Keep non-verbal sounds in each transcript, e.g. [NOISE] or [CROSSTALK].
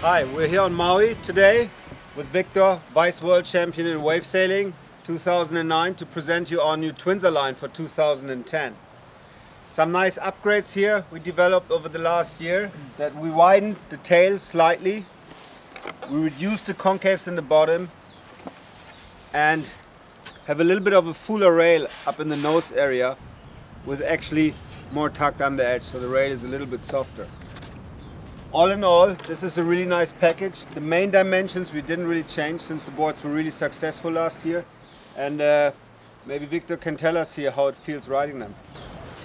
Hi, we're here on Maui today with Victor, Vice World Champion in Wave Sailing 2009 to present you our new Twinser line for 2010. Some nice upgrades here we developed over the last year that we widened the tail slightly, we reduced the concaves in the bottom and have a little bit of a fuller rail up in the nose area with actually more tucked under the edge so the rail is a little bit softer. All in all, this is a really nice package. The main dimensions we didn't really change since the boards were really successful last year. And uh, maybe Victor can tell us here how it feels riding them.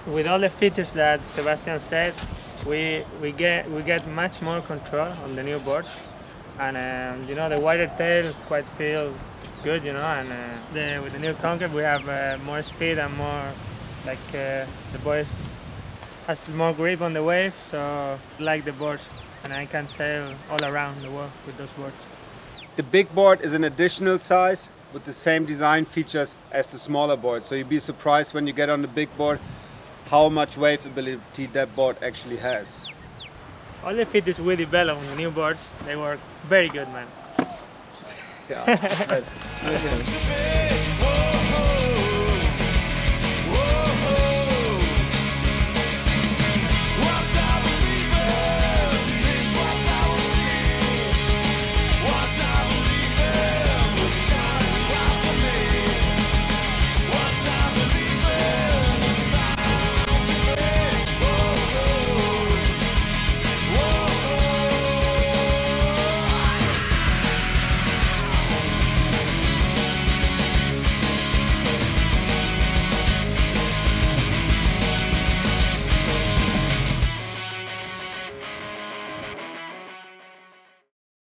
With all the features that Sebastian said, we, we, get, we get much more control on the new boards. And um, you know, the wider tail quite feel good, you know, and uh, the, with the new concave we have uh, more speed and more, like uh, the boys has more grip on the wave, so I like the boards and I can sail all around the world with those boards. The big board is an additional size with the same design features as the smaller board, so you'd be surprised when you get on the big board how much wave ability that board actually has. All the features we developed on the new boards, they work very good, man. [LAUGHS] yeah, [LAUGHS]